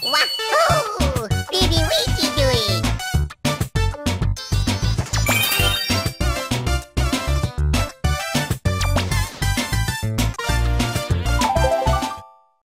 Wahoo!